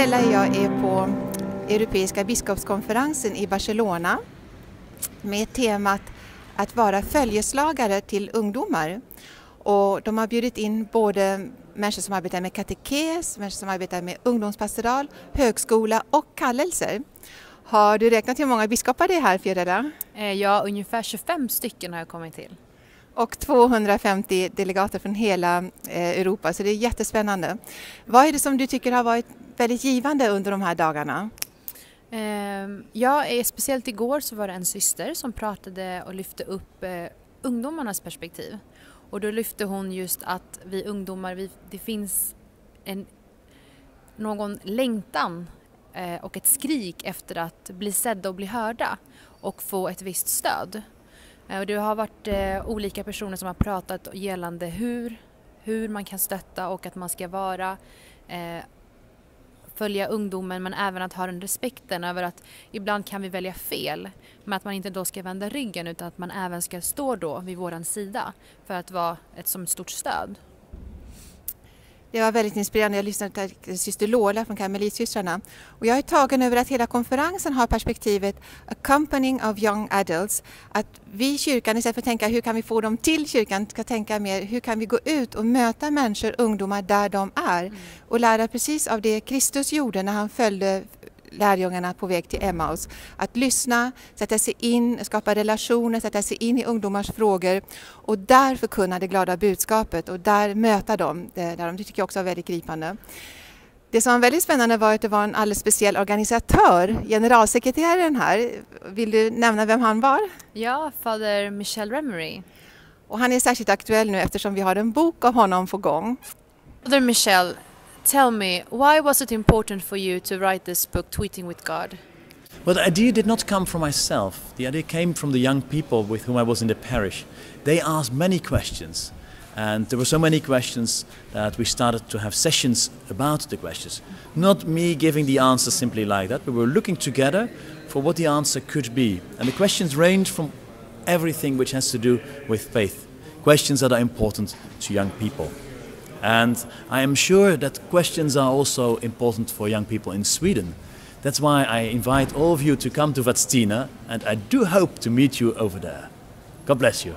Fiorella, jag är på Europeiska biskopskonferensen i Barcelona med temat att vara följeslagare till ungdomar. Och de har bjudit in både människor som arbetar med katekes, människor som arbetar med ungdomspastoral, högskola och kallelser. Har du räknat hur många biskopar det är här Fiorella? Eh, ja, ungefär 25 stycken har jag kommit till. Och 250 delegater från hela eh, Europa, så det är jättespännande. Vad är det som du tycker har varit väldigt givande under de här dagarna? Ehm, ja, eh, speciellt igår så var det en syster som pratade och lyfte upp eh, ungdomarnas perspektiv. Och då lyfte hon just att vi ungdomar, vi, det finns en, någon längtan eh, och ett skrik efter att bli sedda och bli hörda och få ett visst stöd. Och det har varit olika personer som har pratat gällande hur, hur man kan stötta och att man ska vara följa ungdomen men även att ha den respekten över att ibland kan vi välja fel men att man inte då ska vända ryggen utan att man även ska stå då vid våran sida för att vara ett som stort stöd. Det var väldigt inspirerande. Jag lyssnade till syster Lola från Karmelitsystrarna. Och jag är tagen över att hela konferensen har perspektivet accompanying of young adults. Att vi i kyrkan istället för att tänka hur kan vi få dem till kyrkan ska tänka mer hur kan vi gå ut och möta människor, ungdomar där de är mm. och lära precis av det Kristus gjorde när han följde lärjungarna på väg till Emmaus. Att lyssna, sätta sig in, skapa relationer, sätta sig in i ungdomars frågor och där förkunna det glada budskapet och där möta dem. Det, där de, det tycker jag också var väldigt gripande. Det som var väldigt spännande var att det var en alldeles speciell organisatör, generalsekreteraren här. Vill du nämna vem han var? Ja, fader Michel Remery. Och han är särskilt aktuell nu eftersom vi har en bok av honom på gång. Father Michel, Tell me, why was it important for you to write this book, Tweeting with God? Well, the idea did not come from myself. The idea came from the young people with whom I was in the parish. They asked many questions, and there were so many questions that we started to have sessions about the questions. Not me giving the answer simply like that, but we were looking together for what the answer could be. And the questions range from everything which has to do with faith, questions that are important to young people. And I am sure that questions are also important for young people in Sweden. That's why I invite all of you to come to Vatstina, and I do hope to meet you over there. God bless you.